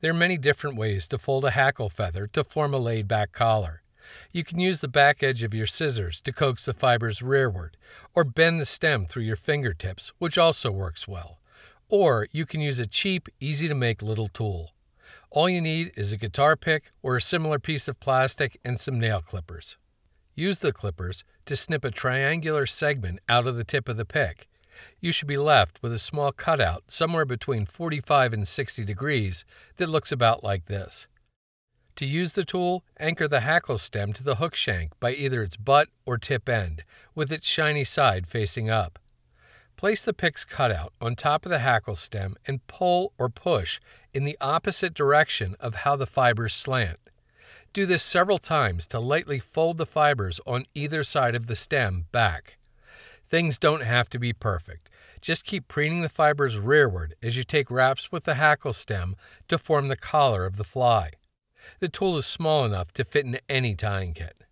There are many different ways to fold a hackle feather to form a laid back collar. You can use the back edge of your scissors to coax the fibers rearward, or bend the stem through your fingertips, which also works well. Or you can use a cheap, easy to make little tool. All you need is a guitar pick or a similar piece of plastic and some nail clippers. Use the clippers to snip a triangular segment out of the tip of the pick. You should be left with a small cutout somewhere between 45 and 60 degrees that looks about like this. To use the tool, anchor the hackle stem to the hook shank by either its butt or tip end, with its shiny side facing up. Place the pick's cutout on top of the hackle stem and pull or push in the opposite direction of how the fibers slant. Do this several times to lightly fold the fibers on either side of the stem back. Things don't have to be perfect. Just keep preening the fibers rearward as you take wraps with the hackle stem to form the collar of the fly. The tool is small enough to fit in any tying kit.